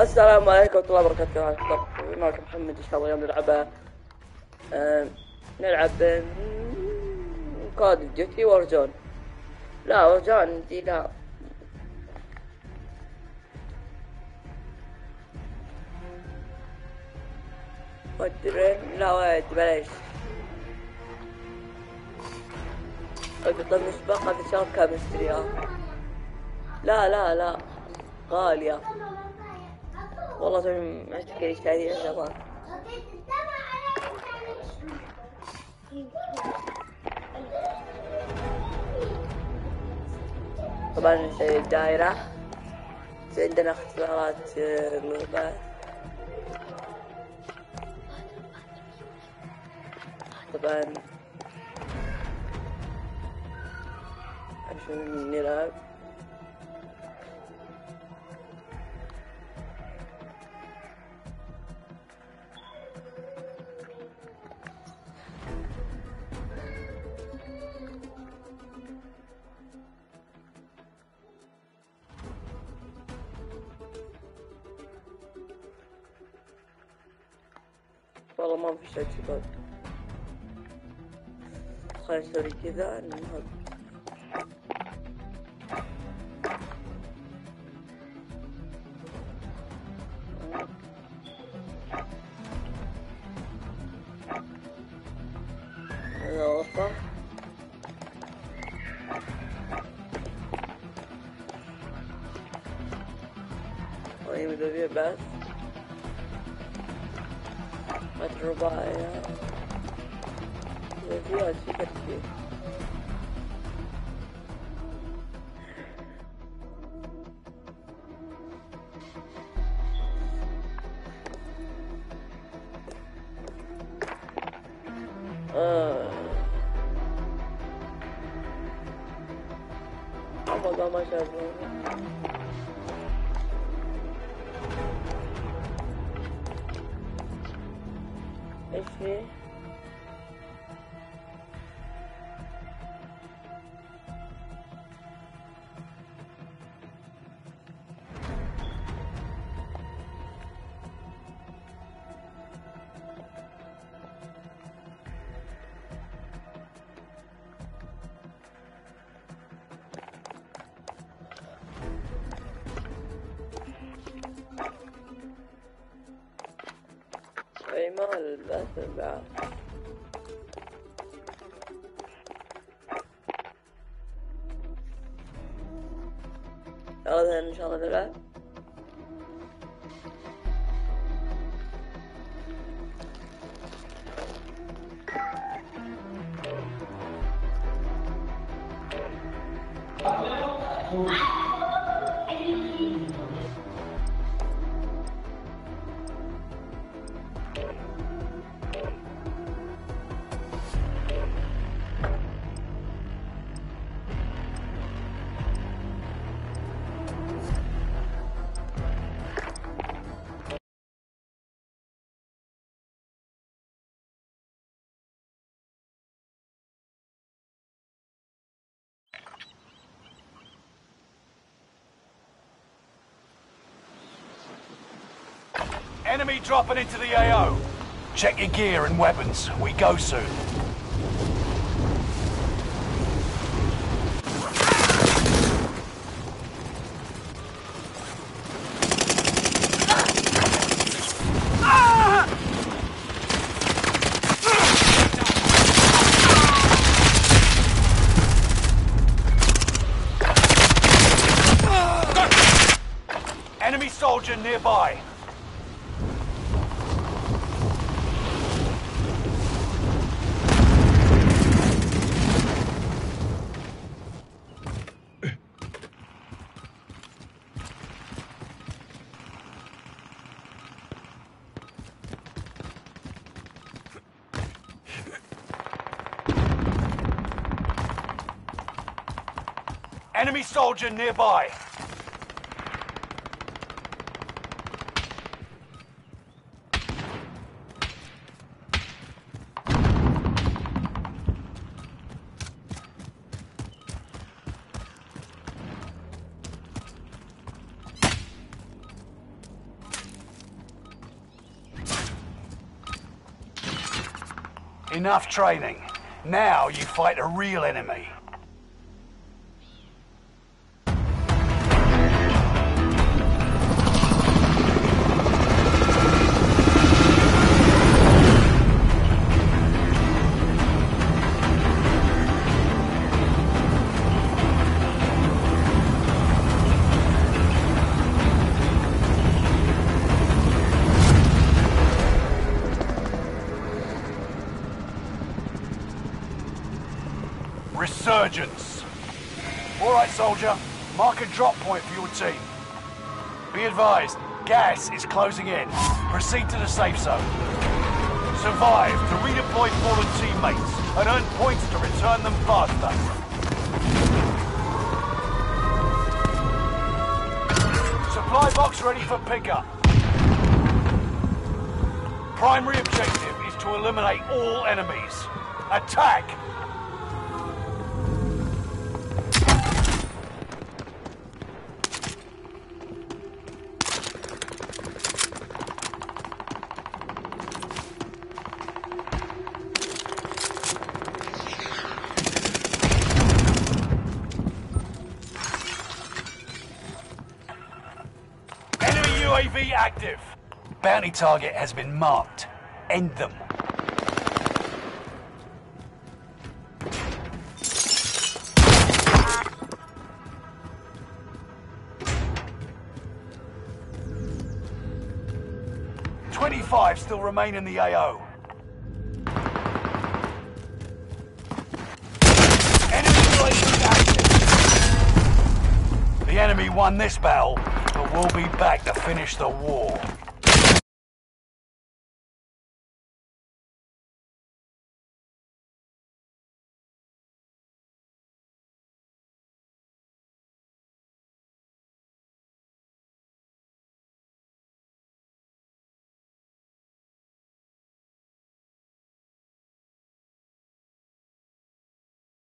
السلام عليكم ورحمة الله وبركاته. معكم محمد إن شاء الله اليوم نلعب آه، نلعب كود ديوتي وورزون لا وورزون دي لا. ودرين لا ود بلاش. اقطع مسبق هذا شغل كامستري آه. لا لا لا. غالية. والله توني ما تفكر تعديل الشيطان طبعا نسوي الدائرة عندنا اختبارات آه، موبايل طبعا. عشان نلعب. آقا ما بیشتر چی باید خواهش داری که داریم Maybe best. إذا بس الرباعية فيها شي كثير آه. والله right. what oh, is that about? Oh, then shall I do that? Oh. Enemy dropping into the AO. Check your gear and weapons. We go soon. Enemy soldier nearby. Enemy soldier nearby. Enough training. Now you fight a real enemy. Resurgence. All right, soldier. Mark a drop point for your team. Be advised, gas is closing in. Proceed to the safe zone. Survive to redeploy fallen teammates and earn points to return them faster. Supply box ready for pickup. Primary objective is to eliminate all enemies. Attack! UAV active. Bounty target has been marked. End them. Twenty-five still remain in the AO. Enemy active. The enemy won this battle, but we'll be back to finish the war.